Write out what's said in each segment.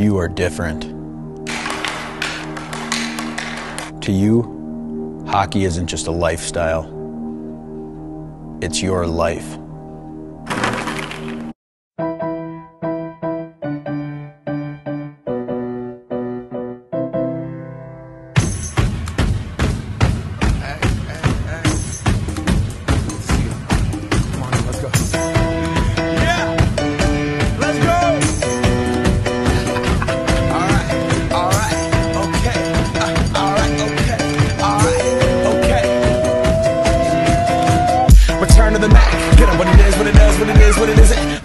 You are different. To you, hockey isn't just a lifestyle, it's your life.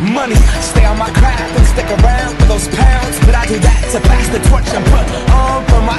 Money, stay on my craft and stick around for those pounds. But I do that to pass the torch and put on for my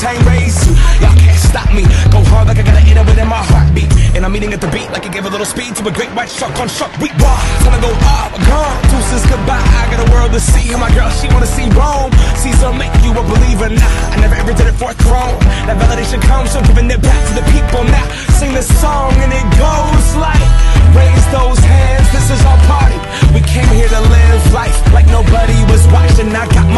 get when Wu Tang raised you. Y'all can't stop me. Go hard like I gotta hit it within my heartbeat. And I'm eating at the beat like it gave a little speed to a great white shark on shark week. Raw, time to go off, gone. Deuces goodbye. I got a world to see. And my girl, she wanna see Rome. Caesar make you a believer. Nah, I never ever did it for a throne. That validation comes from giving it back to the people. Now, sing this song and it goes like, raise those hands. This is our party. We came here to live life like nobody was watching. I got